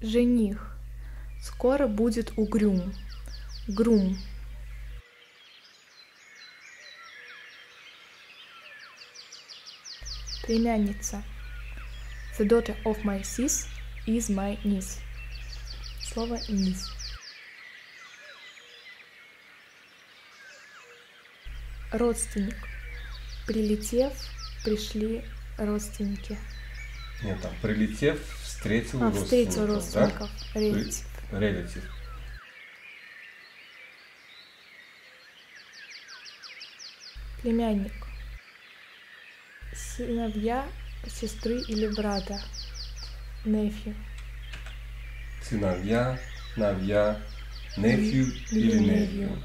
Жених. Скоро будет угрюм. Грум. Племянница. The daughter of my sis is my niece. Слово niece. Родственник. Прилетев, пришли родственники. Нет, там прилетев, встретил А, встретил родственников, родственников. да? Релятив. Релятив. Племянник. Сыновья сестры или брата. Непhew. Сыновья, навья, nephew Или nephew.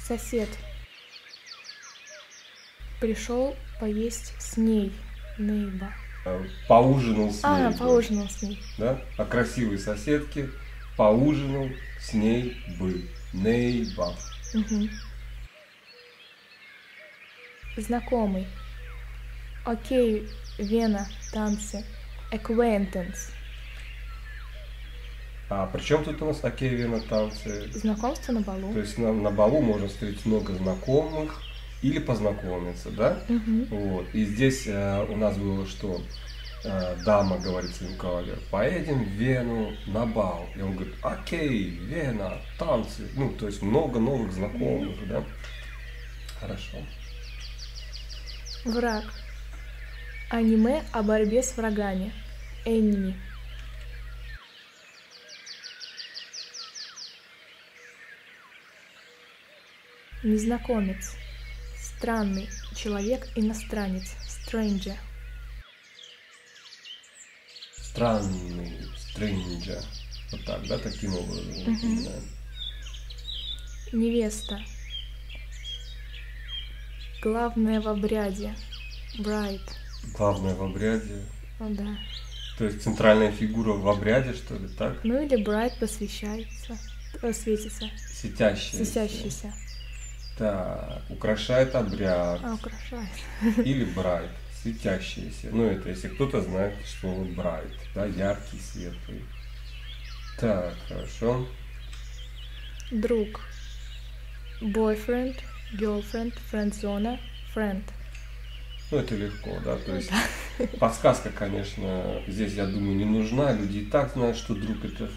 Сосед. Пришел поесть с ней. Нейба. А, Поужинал с А, ней. бы, поужинал с ней. Да? А красивой соседке поужинал с ней бы. Нейба. Мгм. Знакомый. Окей, Вена, танцы. Acquaintance. А при чем тут у нас окей, вена, танцы? Знакомство на балу. То есть на, на балу можно встретить много знакомых или познакомиться, да? Мгм. Вот. И здесь э, у нас было, что э, дама говорит своему кавалеру, поедем в Вену на бал. И он говорит, окей, Вена, танцы. Ну, то есть много новых знакомых, да? Хорошо. Враг. Аниме о борьбе с врагами. Энни. Незнакомец. Странный. Человек иностранец. Stranger. Странный, стрэнджа. Вот так, да, таким образом Мгм. понимаем. Невеста. Главное в обряде. Брайт. Главное в обряде. Ну да. То есть центральная фигура в обряде, что ли, так? Ну или брайт посвящается. э, Светится. Светящаяся. Светящийся. Так, украшает обряд. А, украшает. Или брайт, светящийся. Ну, это если кто-то знает слово брайт, да, яркий, светлый. Так, хорошо. Друг. Boyfriend, girlfriend, friendzone, friend. Ну, это легко, да, то есть подсказка, конечно, здесь, я думаю, не нужна. Люди и так знают, что друг это